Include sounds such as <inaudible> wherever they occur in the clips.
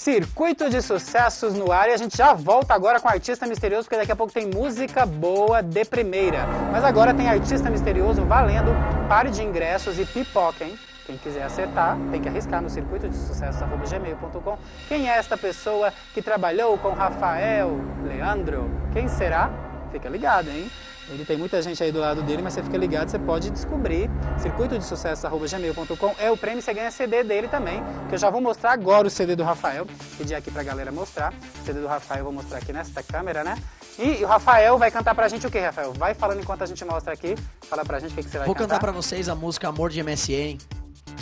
Circuito de sucessos no ar e a gente já volta agora com artista misterioso, porque daqui a pouco tem música boa de primeira. Mas agora tem artista misterioso valendo pare de ingressos e pipoca, hein? Quem quiser acertar, tem que arriscar no circuito de sucesso@gmail.com. Quem é esta pessoa que trabalhou com Rafael Leandro? Quem será? Fica ligado, hein? Ele tem muita gente aí do lado dele, mas você fica ligado, você pode descobrir. Circuito de sucesso@gmail.com é o prêmio, você ganha CD dele também, que eu já vou mostrar agora o CD do Rafael. Pedir aqui pra galera mostrar. O CD do Rafael eu vou mostrar aqui nesta câmera, né? E o Rafael vai cantar pra gente o que, Rafael? Vai falando enquanto a gente mostra aqui. Fala pra gente o que, que você vai Vou cantar. cantar pra vocês a música Amor de MSN.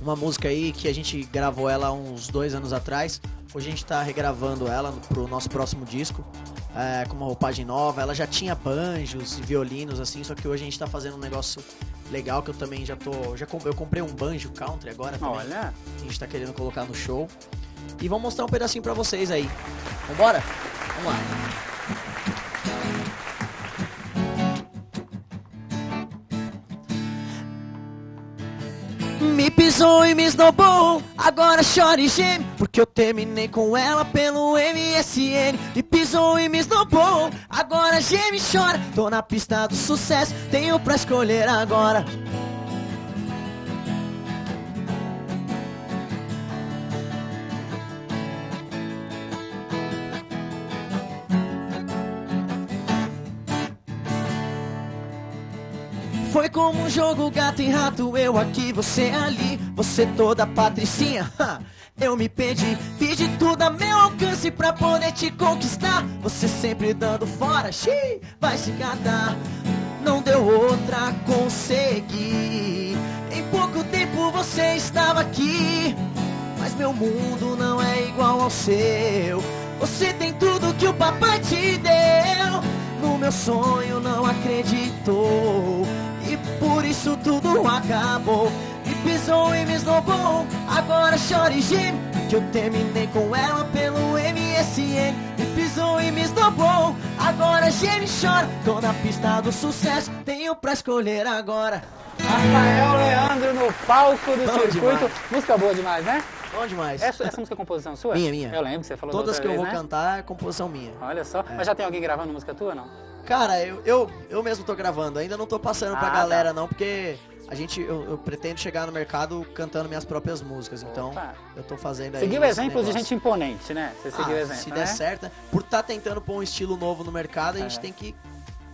Uma música aí que a gente gravou ela uns dois anos atrás. Hoje a gente tá regravando ela pro nosso próximo disco. É, com uma roupagem nova. Ela já tinha banjos e violinos, assim, só que hoje a gente tá fazendo um negócio legal que eu também já tô. Já eu comprei um banjo country agora também. Olha, que a gente tá querendo colocar no show. E vamos mostrar um pedacinho pra vocês aí. Vambora? Vamos lá. Pisou e me esnobou, agora chora e geme Porque eu terminei com ela pelo MSN Me pisou e me esnobou, agora geme e chora. Tô na pista do sucesso, tenho pra escolher agora Foi como um jogo gato e rato, eu aqui, você ali, você toda patricinha. ha. Eu me perdi, fiz de tudo a meu alcance pra poder te conquistar. Você sempre dando fora, xiii, vai se catar. Não deu outra, consegui. Em pouco tempo você estava aqui. Mas meu mundo não é igual ao seu. Você tem tudo que o papai te deu. No meu sonho não acreditou. Por isso tudo acabou. Me pisou e me esnobou. Agora chora e geme. Que eu terminei com ela pelo MSN. Me pisou e me esnobou. Agora geme e chora. Tô na pista do sucesso. Tenho pra escolher agora. Rafael Leandro no palco do Bom circuito. demais. Música boa demais, né? Bom demais. Essa, essa música é composição sua? Minha, minha. Eu lembro que você falou da Todas que eu vez, vou né? cantar é composição minha. Olha só. Mas já tem alguém gravando música tua, não? Cara, eu, eu, eu mesmo tô gravando, ainda não tô passando pra Ah, galera tá. não, porque a gente, eu, eu pretendo chegar no mercado cantando minhas próprias músicas, então Opa. eu tô fazendo aí. Seguiu exemplos de gente imponente, né? Você seguiu Ah, exemplo, Se né? der certo, né? por estar tentando pôr um estilo novo no mercado, a gente É. tem que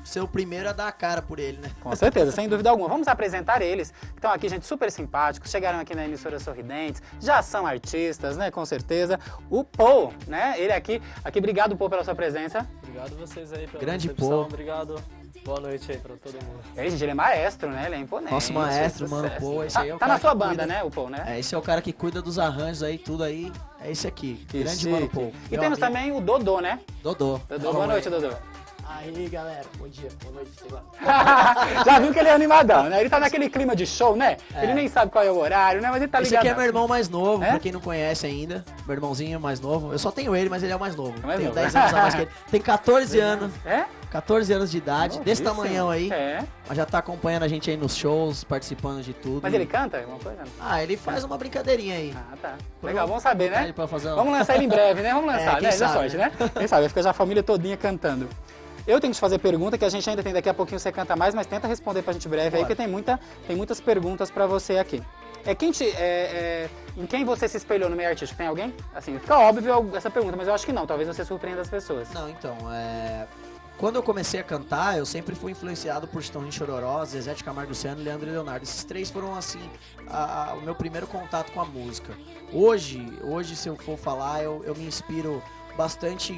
ser o primeiro a dar a cara por ele, né? Com certeza, sem dúvida alguma. Vamos apresentar eles, que estão aqui, gente, super simpáticos, chegaram aqui na emissora Sorridentes, já são artistas, né, com certeza. O Paul, né, ele aqui, aqui, obrigado, Paul, pela sua presença. Obrigado vocês aí pela Grande recepção. Pô. Obrigado. Boa noite aí pra todo mundo. Aí, gente, ele é maestro, né, ele é imponente. Nosso maestro, mano, sucesso. Pô, esse Tá, aí é o tá cara na sua banda, cuida- né, o Paul, né? É, esse é o cara que cuida dos arranjos aí, tudo aí, é esse aqui. Que Grande chique. mano, pô. E Meu temos amigo. também o Dodô, né? Dodô. Dodô, boa noite, Dodô. Aí galera, bom dia, boa noite, sei lá. <laughs> Já viu que ele é animadão, né? Ele tá naquele clima de show, né? É. Ele nem sabe qual é o horário, né? Mas ele tá Esse ligado. aqui é meu irmão mais novo, É? pra quem não conhece ainda. Meu irmãozinho mais novo. Eu só tenho ele, mas ele é o mais novo. É mais Tenho novo. 10 anos a mais que ele. Tem 14 anos. É? 14 anos de idade, desse tamanhão aí. É. Mas já tá acompanhando a gente aí nos shows, participando de tudo. Mas ele canta alguma coisa? Ah, ele faz uma brincadeirinha aí. Ah, tá. Legal, vamos saber, né? Vamos lançar ele em breve, né? Vamos <laughs> lançar, quem né? Dá sabe, sorte, né? Quem sabe, vai ficar já a família todinha cantando. Eu tenho que te fazer pergunta que a gente ainda tem daqui a pouquinho você canta mais, mas tenta responder pra gente breve aí, porque tem, muita, tem muitas perguntas pra você aqui. É quem te, é, é, em quem você se espelhou no meio artístico? Tem alguém? Assim, fica óbvio essa pergunta, mas eu acho que não. Talvez você surpreenda as pessoas. Não, então, é... Quando eu comecei a cantar, eu sempre fui influenciado por Chitãozinho Chororó, Zezé de Camargo Luciano e Leandro e Leonardo. Esses três foram, assim, a- a- o meu primeiro contato com a música. Hoje, hoje se eu for falar, eu, eu me inspiro bastante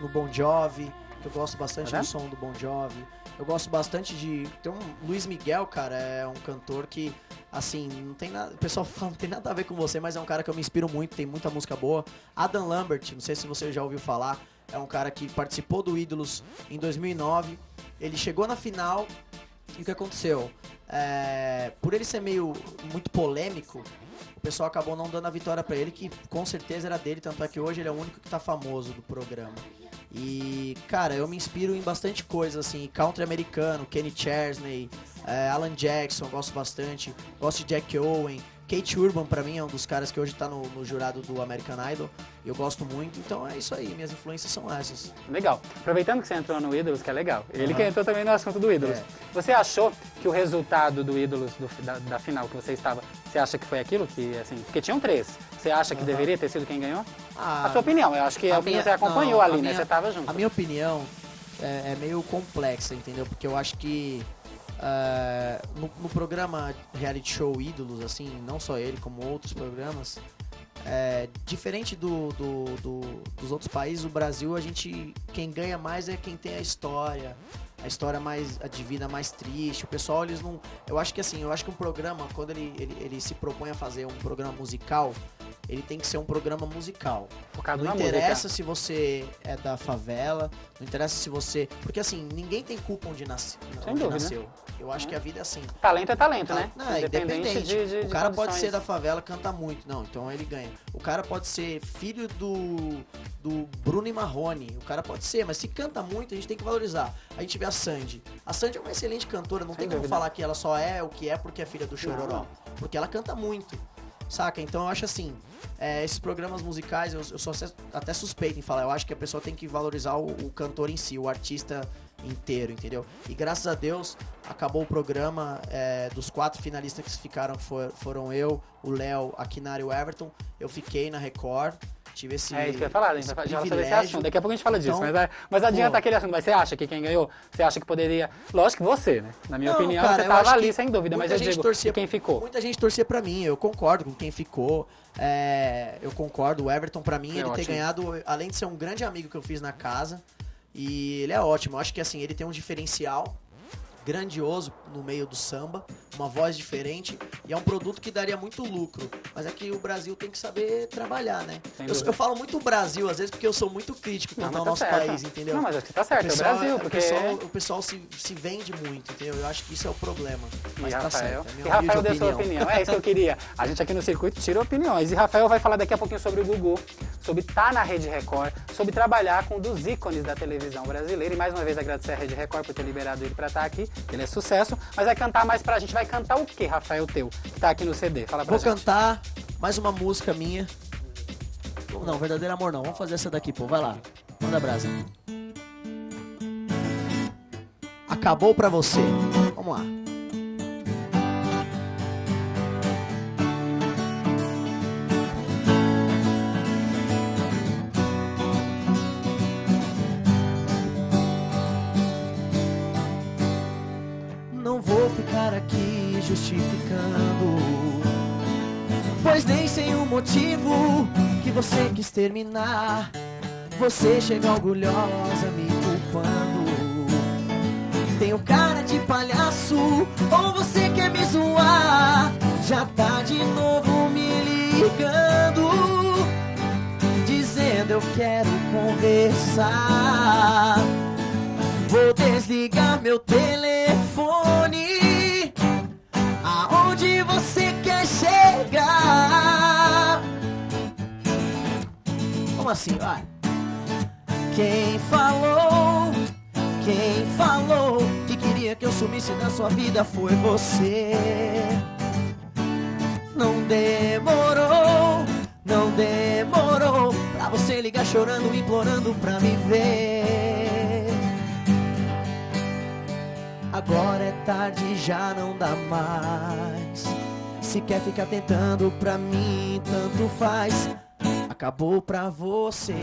no Bon Jovi, que eu gosto bastante Tá do som do Bon Jovi. Eu gosto bastante de... Tem um Luiz Miguel, cara, é um cantor que, assim, não tem nada... O pessoal <laughs> fala, não tem nada a ver com você, mas é um cara que eu me inspiro muito, tem muita música boa. Adam Lambert, não sei se você já ouviu falar, é um cara que participou do Ídolos em 2009. Ele chegou na final e o que aconteceu? É, por ele ser meio muito polêmico, o pessoal acabou não dando a vitória pra ele, que com certeza era dele, tanto é que hoje ele é o único que tá famoso do programa. E, cara, eu me inspiro em bastante coisa, assim, country americano, Kenny Chesney, é, Alan Jackson, gosto bastante. Gosto de Jack Owen, Kate Urban, pra mim, é um dos caras que hoje tá no, no jurado do American Idol. Eu gosto muito, então é isso aí, minhas influências são essas. Legal. Aproveitando que você entrou no Ídolos, que é legal. Ele Aham. que entrou também no assunto do Ídolos. É. Você achou que o resultado do Ídolos do- da, da final que você estava, você acha que foi aquilo que, assim, porque tinham três. Você acha que Aham. deveria ter sido quem ganhou? Ah, a sua opinião, eu acho que a, a opinião minha- você acompanhou não, a ali, né? minha- Você estava junto. A minha opinião é, é meio complexa, entendeu? Porque eu acho que ah, no, no programa reality show Ídolos, assim, não só ele, como outros programas, é, diferente do, do- do- dos outros países, o Brasil, a gente. Quem ganha mais é quem tem a história. A história mais. a de vida mais triste. O pessoal, eles não. Eu acho que assim, eu acho que um programa, quando ele, ele, ele se propõe a fazer um programa musical, ele tem que ser um programa musical. Focado Não interessa música. se você é da favela, não interessa se você. Porque assim, ninguém tem culpa onde, nasce, Sem onde dúvida. nasceu. Eu acho que a vida é assim. Talento é talento, né? Não, é independente. de, de, o de cara pode condições. ser da favela, canta muito. Não, então ele ganha. O cara pode ser filho do, do Bruno e Marrone. O cara pode ser, mas se canta muito, a gente tem que valorizar. A gente vê a Sandy. A Sandy é uma excelente cantora, não Sem tem como dúvida. falar que ela só é o que é porque é filha do Chororó. Não. Porque ela canta muito. Saca? Então eu acho assim, é, esses programas musicais, eu, eu sou até- suspeito em falar. Eu acho que a pessoa tem que valorizar o, o cantor em si, o artista inteiro, entendeu? E graças a Deus acabou o programa é, dos quatro finalistas que ficaram for- foram eu, o Léo, a Kinara e o Everton. Eu fiquei na Record, tive esse É isso que eu ia falar, a gente vai falar sobre esse assunto. Daqui a pouco a gente fala disso. Então, mas, é- mas adianta pô. aquele assunto. Mas você acha que quem ganhou? Você acha que poderia. Lógico que você, né? Na minha Não, opinião, cara, você tava ali sem dúvida. Mas muita eu gente digo, torcia- quem ficou? Muita gente torcia pra mim, eu concordo com quem ficou. É, eu concordo, o Everton pra mim, É ele ter ótimo. ganhado, além de ser um grande amigo que eu fiz na casa, e ele é ótimo. Eu acho que assim, ele tem um diferencial grandioso no meio do samba, uma voz diferente, e é um produto que daria muito lucro. Mas é que o Brasil tem que saber trabalhar, né? Eu, eu falo muito Brasil, às vezes, porque eu sou muito crítico quanto ao mas tá nosso certo. país, entendeu? Não, mas acho que tá certo. É o pessoal- Brasil, o porque. pessoal, o pessoal se, se vende muito, entendeu? Eu acho que isso é o problema. Mas e tá Rafael, certo. é e Rafael deu sua opinião. É isso que eu queria. A gente aqui no circuito tira opiniões. E Rafael vai falar daqui a pouquinho sobre o Gugu, sobre estar na Rede Record, sobre trabalhar com um dos ícones da televisão brasileira. E mais uma vez agradecer a Rede Record por ter liberado ele pra estar aqui. Ele é sucesso. Mas vai cantar mais pra gente. Vai cantar o que, Rafael teu? Que tá aqui no CD. Fala pra Vou gente. cantar mais uma música minha. Não, verdadeiro amor não. Vamos fazer essa daqui, pô. Vai lá. Manda brasa. Acabou pra você. Vamos lá. Justificando. Pois nem sem o motivo que você quis terminar. Você chega orgulhosa me culpando. Tenho cara de palhaço, ou você quer me zoar? Já tá de novo me ligando, dizendo eu quero conversar. Vou desligar meu telefone. Aonde você quer chegar? Como assim? Vai. Quem falou? Quem falou que queria que eu sumisse da sua vida foi você. Não demorou, não demorou pra você ligar chorando, implorando pra me ver. Agora é tarde, já não dá mais. Se quer ficar tentando pra mim, tanto faz. Acabou pra você.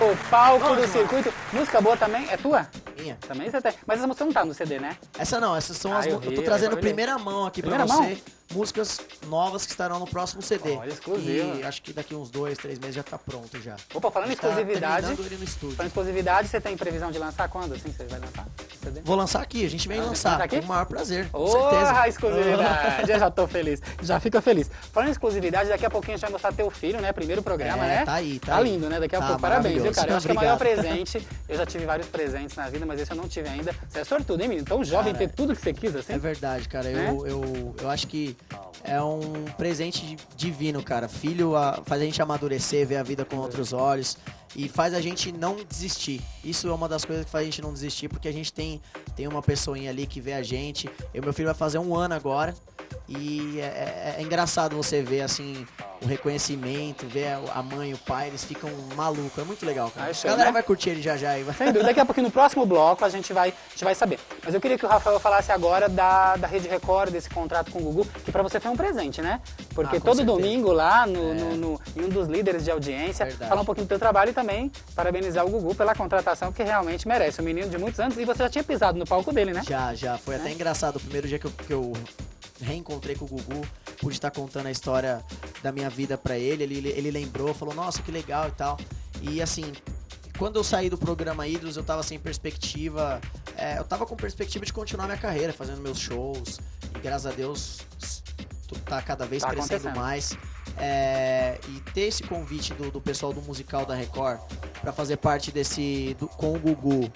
O palco Vamos do circuito. Música boa também? É tua? Minha. Também você tem. Mas essa música não tá no CD, né? Essa não, essas são Ah, as eu eu tô eu trazendo olhei. primeira mão aqui Primeira pra mão? Músicas novas que estarão no próximo CD. Olha, exclusiva. E acho que daqui uns dois, três meses já tá pronto já. Opa, falando em exclusividade. Falando em exclusividade, você tem previsão de lançar quando? Assim, você vai lançar? CD? Vou lançar aqui, a gente vem Ah, lançar. tá aqui? Com o maior prazer. Com Porra, certeza. exclusividade! Eu já tô feliz. Já fica feliz. Falando em exclusividade, daqui a pouquinho a gente vai mostrar teu filho, né? Primeiro programa, É, né? tá aí, tá Tá aí. lindo, né? Daqui a Tá pouco. Parabéns, viu, cara? Eu acho que é o maior <laughs> presente. Eu já tive vários presentes na vida, mas esse eu não tive ainda. Você é sortudo, hein, menino? Tão jovem, Cara, ter tudo que você quis, assim. É verdade, cara. Eu, eu, eu acho que é um presente di- divino, cara. Filho a- faz a gente amadurecer, ver a vida com outros olhos e faz a gente não desistir. Isso é uma das coisas que faz a gente não desistir, porque a gente tem, tem uma pessoinha ali que vê a gente. Eu, meu filho vai fazer um ano agora E é, é- é engraçado você ver, assim, o reconhecimento, ver a mãe e o pai, eles ficam malucos. É muito legal, cara. Ah, é a show, galera né? vai curtir ele já já aí. Sem dúvida, daqui a pouquinho no próximo bloco a gente vai, a gente vai saber. Mas eu queria que o Rafael falasse agora da, da Rede Record, desse contrato com o Gugu, que pra você foi um presente, né? Porque Ah, todo certeza. domingo lá no, no- no- em um dos líderes de audiência, Verdade. falar um pouquinho do teu trabalho e também parabenizar o Gugu pela contratação que realmente merece. Um menino de muitos anos e você já tinha pisado no palco dele, né? Já, já. Foi até engraçado. O primeiro dia que eu, que eu reencontrei com o Gugu, pude estar contando a história da minha vida pra ele. Ele, ele lembrou, falou, nossa, que legal e tal. E assim, quando eu saí do programa Ídolos, eu tava sem perspectiva. é, eu tava com perspectiva de continuar minha carreira, fazendo meus shows. E graças a Deus tá cada vez Tá crescendo mais. É, e ter esse convite do, do pessoal do musical da Record pra fazer parte desse. do- com o Gugu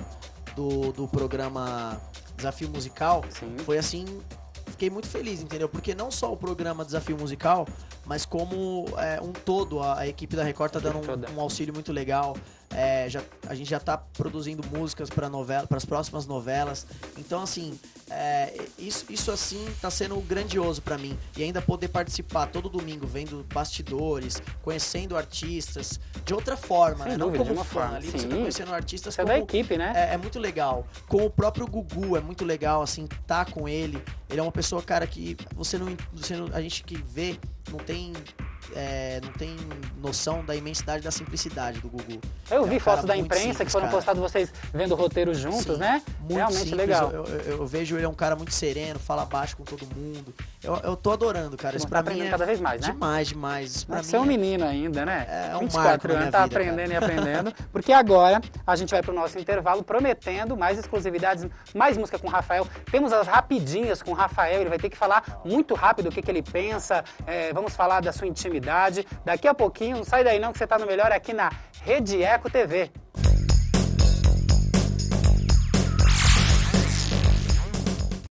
do, do programa Desafio Musical Sim. foi assim. Fiquei muito feliz, entendeu? Porque não só o programa Desafio Musical, mas como é, um todo, a, a equipe da Record tá dando um, um auxílio muito legal. É, já, a gente já tá produzindo músicas para novela, para as próximas novelas. Então, assim, é, isso, isso assim tá sendo grandioso para mim. E ainda poder participar todo domingo, vendo bastidores, conhecendo artistas de outra forma, Sem né? Não dúvida, de como uma fã. forma, Ali você sim. tá conhecendo artistas Você é como, da equipe, né? é, é muito legal. Com o próprio Gugu, é muito legal, assim, tá com ele. Ele é uma pessoa, cara, que você não. Você não a gente que vê não tem. é, não tem noção da imensidade da simplicidade do Gugu. Eu É vi um fotos da imprensa que simples, foram cara. postadas vocês vendo o roteiro juntos, Sim, né? Muito Realmente simples, legal. Eu, eu- eu vejo ele é um cara muito sereno, fala baixo com todo mundo. Eu, eu tô adorando, cara. Isso Tá pra mim aprendendo é cada vez mais, né? demais, demais. Isso pra mim você é um é- menino ainda, né? É, é um 24 marco na anos, tá vida, aprendendo e aprendendo. <laughs> Porque agora a gente vai pro nosso intervalo prometendo mais exclusividades, mais música com o Rafael. Temos as rapidinhas com o Rafael, ele vai ter que falar muito rápido o que, que ele pensa. é, vamos falar da sua intimidade. Daqui a pouquinho, não sai daí não que você tá no melhor aqui na Rede Eco TV.